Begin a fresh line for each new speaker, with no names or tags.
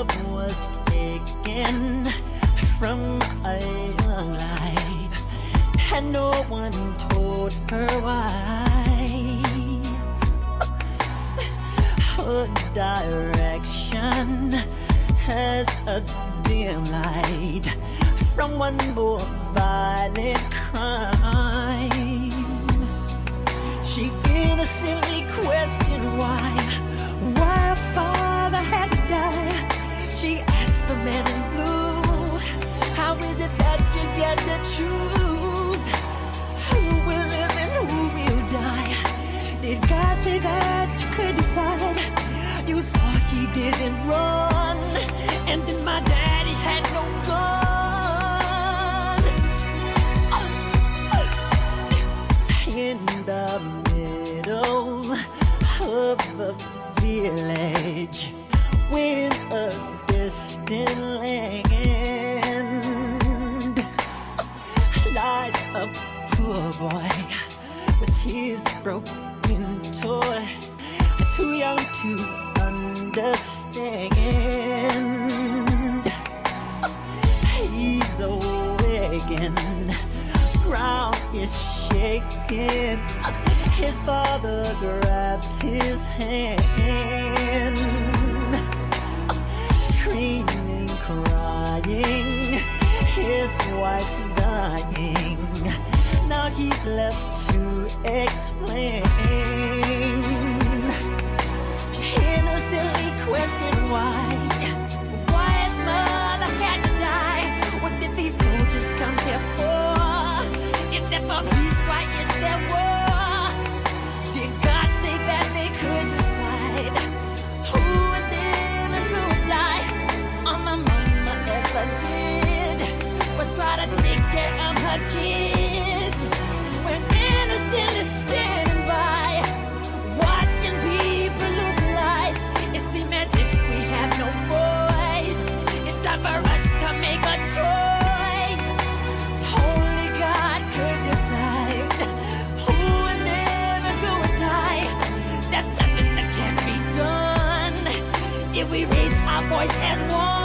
love was taken from a young life, and no one told her why. Her direction has a dim light from one more violent crime. She innocently questioned didn't run, and then my daddy had no gun. In the middle of the village, with a distant land, lies a poor boy with his broken toy, too young to understand. He's awakened, ground is shaking. His father grabs his hand, screaming, crying. His wife's dying. Now he's left to explain. We raise our voice as one.